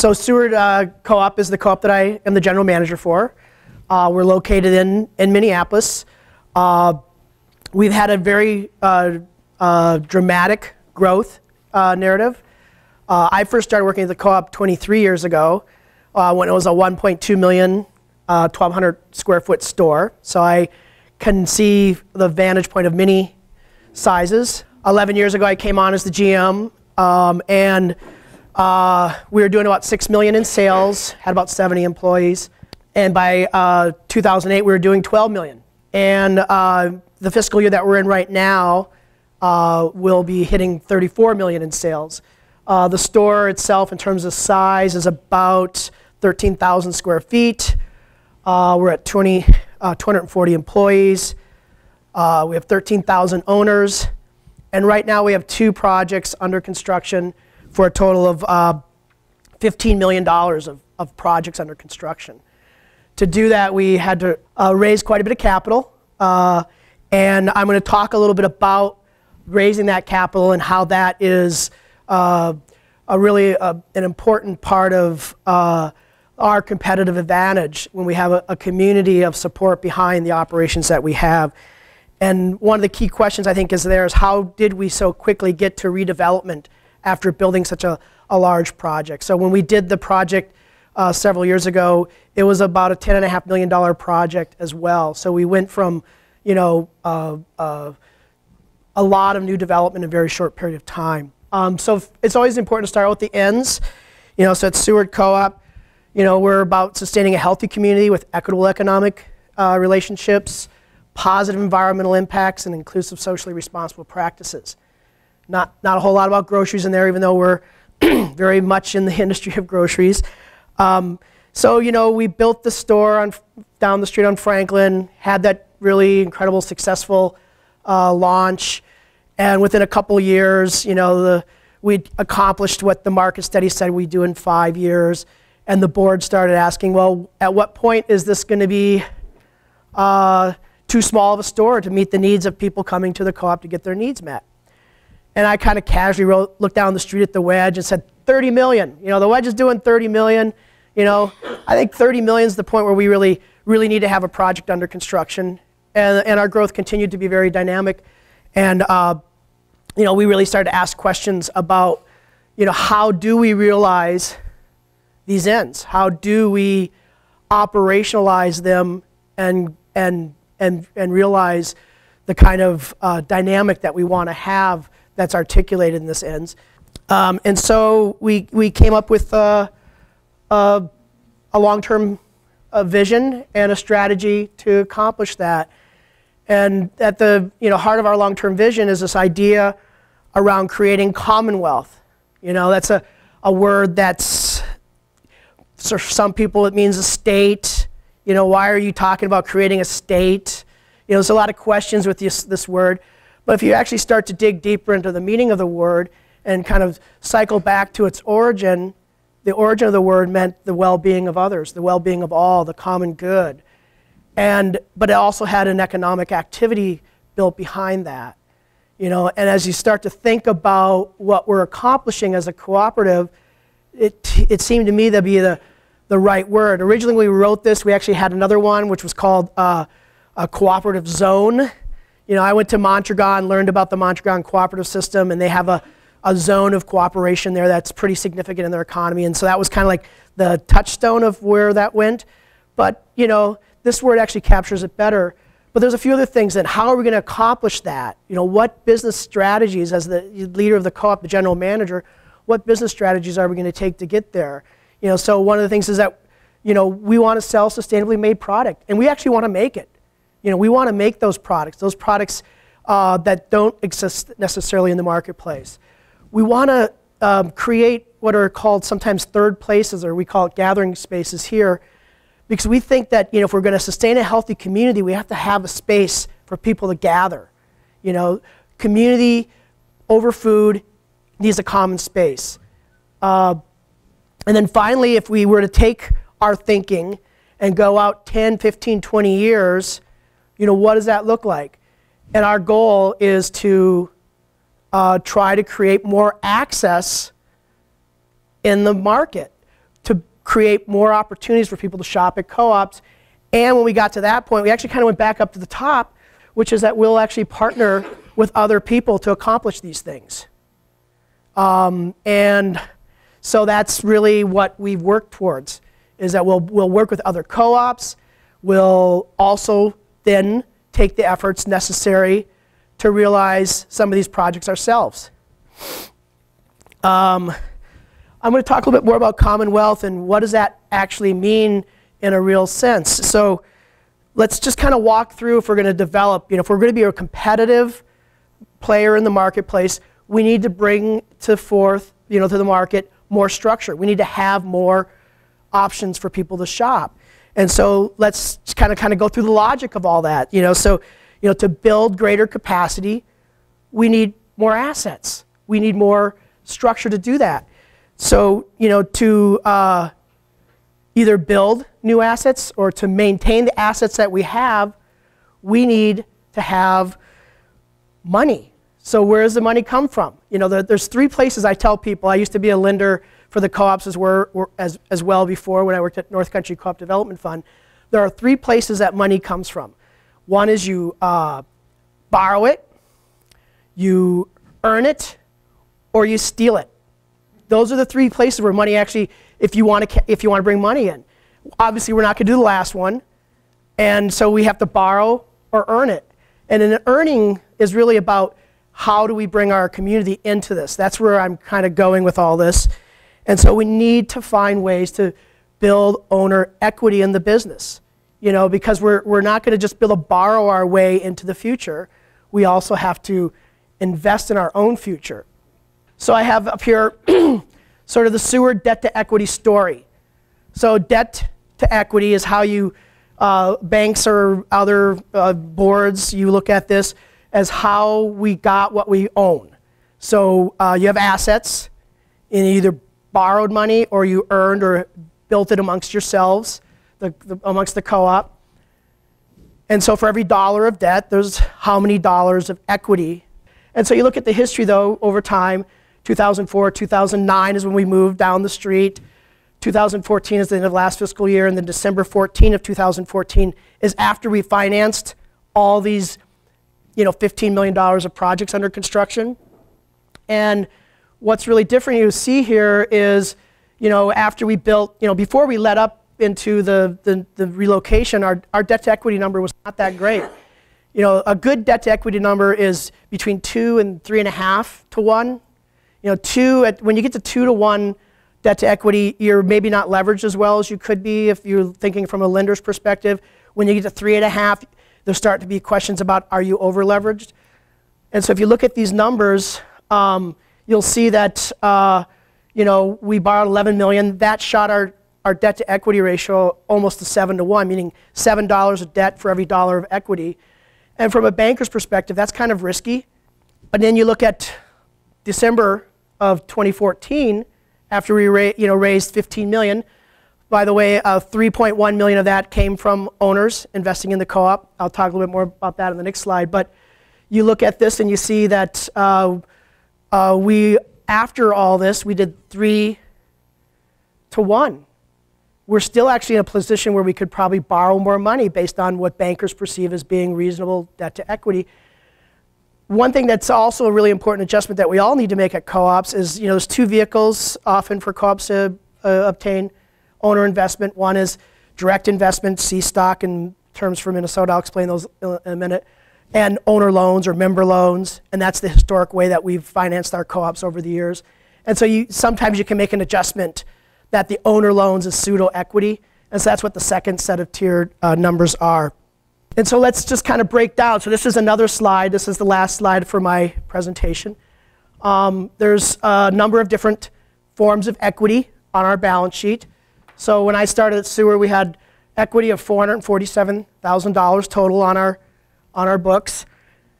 so Seward uh, Co-op is the co-op that I am the general manager for. Uh, we're located in, in Minneapolis. Uh, we've had a very uh, uh, dramatic growth uh, narrative. I first started working at the co-op 23 years ago when it was a 1.2 million, 1,200 square foot store. So I can see the vantage point of many sizes. 11 years ago, I came on as the GM, um, and uh, we were doing about 6 million in sales, had about 70 employees. And by uh, 2008, we were doing 12 million. And uh, the fiscal year that we're in right now uh, will be hitting 34 million in sales. Uh, the store itself, in terms of size, is about 13,000 square feet. Uh, we're at 20, 240 employees. we have 13,000 owners. And right now, we have two projects under construction for a total of uh, $15 million of, of projects under construction. To do that, we had to uh, raise quite a bit of capital. Uh, and I'm going to talk a little bit about raising that capital and how that is uh, a really uh, an important part of uh, our competitive advantage when we have a, a community of support behind the operations that we have. And one of the key questions I think is there is how did we so quickly get to redevelopment after building such a, a large project. So when we did the project uh, several years ago, it was about a $10.5 million project as well. So we went from, you know, uh, uh, a lot of new development in a very short period of time. Um, so it's always important to start with the ends. You know, so at Seward Co-op, you know, we're about sustaining a healthy community with equitable economic uh, relationships, positive environmental impacts, and inclusive socially responsible practices. Not, not a whole lot about groceries in there, even though we're very much in the industry of groceries. Um, so, you know, we built the store on, down the street on Franklin, had that really incredible, successful uh, launch. And within a couple years, you know, we accomplished what the market study said we'd do in five years. And the board started asking, well, at what point is this going to be uh, too small of a store to meet the needs of people coming to the co-op to get their needs met? And I kind of casually wrote, looked down the street at the wedge and said, 30 million. You know, the wedge is doing 30 million. You know, I think 30 million is the point where we really, really need to have a project under construction. And, and our growth continued to be very dynamic. And, uh, you know, we really started to ask questions about, you know, how do we realize these ends? How do we operationalize them and, and, and, and realize the kind of uh, dynamic that we want to have that's articulated in this ends. Um, and so we, we came up with uh, a long-term uh, vision and a strategy to accomplish that. And at the you know, heart of our long-term vision is this idea around creating commonwealth. You know, that's a, a word that's, for some people it means a state. You know, why are you talking about creating a state? You know, there's a lot of questions with this, this word. But if you actually start to dig deeper into the meaning of the word and kind of cycle back to its origin, the origin of the word meant the well-being of others, the well-being of all, the common good. And, but it also had an economic activity built behind that. You know, and as you start to think about what we're accomplishing as a cooperative, it, it seemed to me to be the, the right word. Originally, we wrote this, we actually had another one, which was called uh, a cooperative zone you know, I went to Mondragon, learned about the Mondragon cooperative system, and they have a, a zone of cooperation there that's pretty significant in their economy. And so that was kind of like the touchstone of where that went. But, you know, this word actually captures it better. But there's a few other things then. how are we going to accomplish that? You know, what business strategies, as the leader of the co-op, the general manager, what business strategies are we going to take to get there? You know, so one of the things is that, you know, we want to sell sustainably made product, and we actually want to make it. You know, we want to make those products, those products uh, that don't exist necessarily in the marketplace. We want to um, create what are called sometimes third places, or we call it gathering spaces here, because we think that you know, if we're going to sustain a healthy community, we have to have a space for people to gather. You know, community over food needs a common space. Uh, and then finally, if we were to take our thinking and go out 10, 15, 20 years, you know, what does that look like? And our goal is to uh, try to create more access in the market to create more opportunities for people to shop at co-ops. And when we got to that point, we actually kind of went back up to the top, which is that we'll actually partner with other people to accomplish these things. Um, and so that's really what we've worked towards, is that we'll, we'll work with other co-ops. We'll also then take the efforts necessary to realize some of these projects ourselves. Um, I'm going to talk a little bit more about Commonwealth and what does that actually mean in a real sense. So let's just kind of walk through if we're going to develop, you know, if we're going to be a competitive player in the marketplace, we need to bring to forth, you know, to the market more structure. We need to have more options for people to shop. And so let's kind of kind of go through the logic of all that. You know, so you know, to build greater capacity, we need more assets. We need more structure to do that. So you know, to uh, either build new assets or to maintain the assets that we have, we need to have money. So where does the money come from? You know, there, there's three places I tell people. I used to be a lender for the co-ops as, were, as, as well before when I worked at North Country Co-op Development Fund. There are three places that money comes from. One is you uh, borrow it, you earn it, or you steal it. Those are the three places where money actually, if you want to, if you want to bring money in. Obviously, we're not going to do the last one, and so we have to borrow or earn it. And an earning is really about how do we bring our community into this. That's where I'm kind of going with all this. And so we need to find ways to build owner equity in the business. You know, because we're, we're not going to just be able to borrow our way into the future. We also have to invest in our own future. So I have up here sort of the Seward debt to equity story. So debt to equity is how you, uh, banks or other uh, boards, you look at this as how we got what we own. So uh, you have assets in either borrowed money or you earned or built it amongst yourselves, the, the, amongst the co-op. And so for every dollar of debt, there's how many dollars of equity. And so you look at the history, though, over time. 2004, 2009 is when we moved down the street. 2014 is the end of last fiscal year, and then December 14 of 2014 is after we financed all these, you know, $15 million of projects under construction. And what's really different you see here is, you know, after we built, you know, before we let up into the, the, the relocation, our, our debt to equity number was not that great. You know, a good debt to equity number is between two and three and a half to one. You know, two, at, when you get to two to one debt to equity, you're maybe not leveraged as well as you could be if you're thinking from a lender's perspective. When you get to three and a half, there start to be questions about are you over leveraged? And so if you look at these numbers, um, you'll see that uh, you know, we borrowed 11 million. That shot our, our debt to equity ratio almost to 7 to 1, meaning $7 of debt for every dollar of equity. And from a banker's perspective, that's kind of risky. But then you look at December of 2014, after we you know, raised 15 million. By the way, uh, 3.1 million of that came from owners investing in the co-op. I'll talk a little bit more about that in the next slide. But you look at this and you see that uh, uh, we, after all this, we did three to one. We're still actually in a position where we could probably borrow more money based on what bankers perceive as being reasonable debt to equity. One thing that's also a really important adjustment that we all need to make at co-ops is, you know, there's two vehicles often for co-ops to uh, obtain owner investment. One is direct investment, C stock in terms for Minnesota. I'll explain those in a minute and owner loans or member loans, and that's the historic way that we've financed our co-ops over the years. And so you, sometimes you can make an adjustment that the owner loans is pseudo equity, and so that's what the second set of tiered uh, numbers are. And so let's just kind of break down. So this is another slide. This is the last slide for my presentation. Um, there's a number of different forms of equity on our balance sheet. So when I started at Seward, we had equity of $447,000 total on our on our books.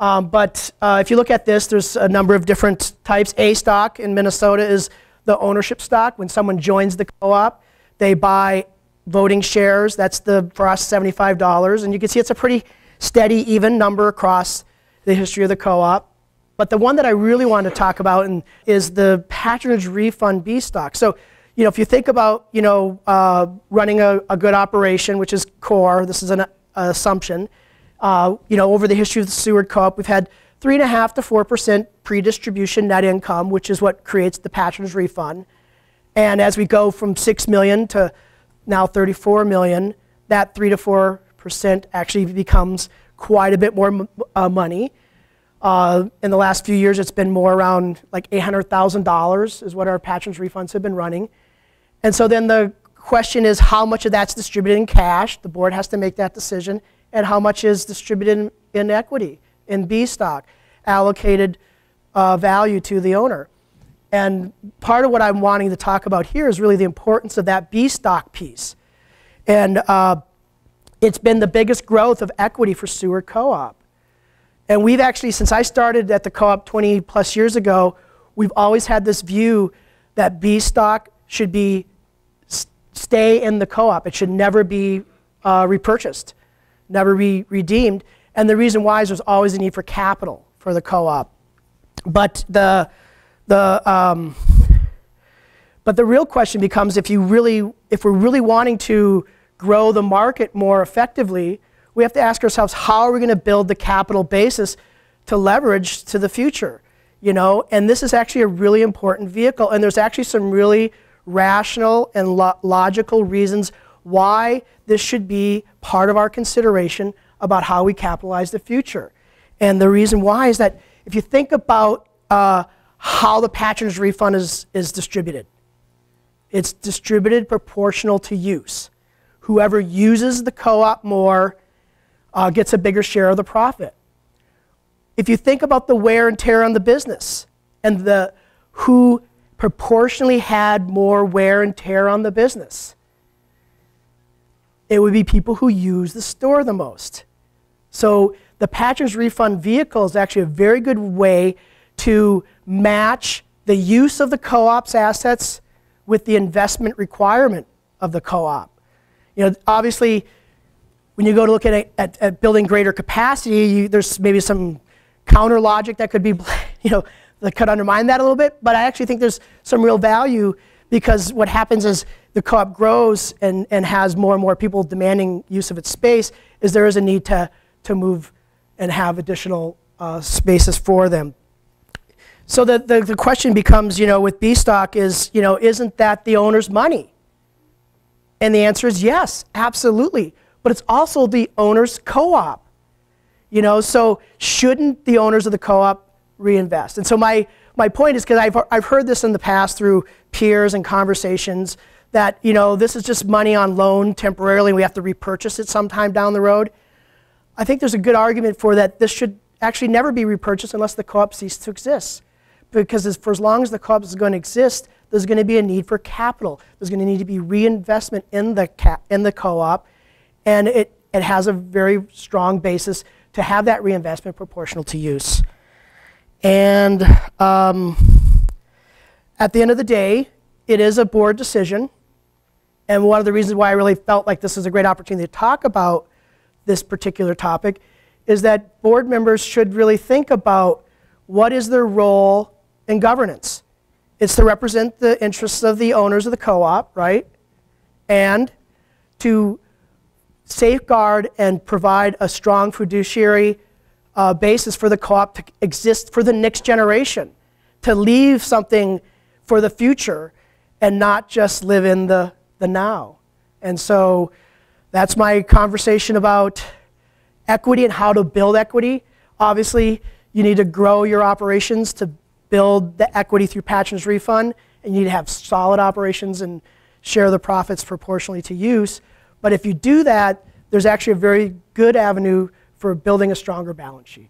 Um, but uh, if you look at this, there's a number of different types. A stock in Minnesota is the ownership stock. When someone joins the co-op, they buy voting shares. That's the for us $75. And you can see it's a pretty steady, even number across the history of the co-op. But the one that I really want to talk about is the patronage refund B stock. So you know, if you think about, you know, uh, running a, a, good operation, which is core, this is an, assumption, uh, you know, over the history of the Seward Co-op, we've had three and a half to four percent pre-distribution net income, which is what creates the patrons refund. And as we go from six million to now 34 million, that three to four percent actually becomes quite a bit more uh, money. Uh, in the last few years, it's been more around like $800,000 is what our patrons refunds have been running. And so then the question is how much of that's distributed in cash. The board has to make that decision. And how much is distributed in, in equity, in B stock, allocated uh, value to the owner. And part of what I'm wanting to talk about here is really the importance of that B stock piece. And uh, it's been the biggest growth of equity for Seward Co-op. And we've actually, since I started at the co-op 20 plus years ago, we've always had this view that B stock should be stay in the co-op. It should never be uh, repurchased, never be redeemed. And the reason why is there's always a need for capital for the co-op. But the, the, um, but the real question becomes if, you really, if we're really wanting to grow the market more effectively, we have to ask ourselves how are we going to build the capital basis to leverage to the future? You know, and this is actually a really important vehicle, and there's actually some really rational and lo logical reasons why this should be part of our consideration about how we capitalize the future. And the reason why is that if you think about uh, how the patronage refund is, is distributed, it's distributed proportional to use. Whoever uses the co-op more uh, gets a bigger share of the profit. If you think about the wear and tear on the business and the who proportionally had more wear and tear on the business, it would be people who use the store the most. So the patronage refund vehicle is actually a very good way to match the use of the co-op's assets with the investment requirement of the co-op. You know, obviously, when you go to look at, at, at building greater capacity, you, there's maybe some counter logic that could be, you know, that could undermine that a little bit. But I actually think there's some real value because what happens is the co-op grows and, and has more and more people demanding use of its space is there is a need to, to move and have additional uh, spaces for them. So the, the, the question becomes, you know, with B stock is, you know, isn't that the owner's money? And the answer is yes, absolutely. But it's also the owner's co-op. You know, so shouldn't the owners of the co-op reinvest? And so my, my point is, because I've, I've heard this in the past through peers and conversations, that, you know, this is just money on loan temporarily, and we have to repurchase it sometime down the road. I think there's a good argument for that this should actually never be repurchased unless the co-op ceases to exist. Because as, for as long as the co-op is going to exist, there's going to be a need for capital. There's going to need to be reinvestment in the, in the co-op. And it, it has a very strong basis to have that reinvestment proportional to use. And um, at the end of the day, it is a board decision. And one of the reasons why I really felt like this is a great opportunity to talk about this particular topic is that board members should really think about what is their role in governance. It's to represent the interests of the owners of the co-op, right? And to safeguard and provide a strong fiduciary uh, basis for the co-op to exist for the next generation, to leave something for the future and not just live in the, the now. And so that's my conversation about equity and how to build equity. Obviously, you need to grow your operations to build the equity through Patron's refund, and you need to have solid operations and share the profits proportionally to use. But if you do that, there's actually a very good avenue for building a stronger balance sheet.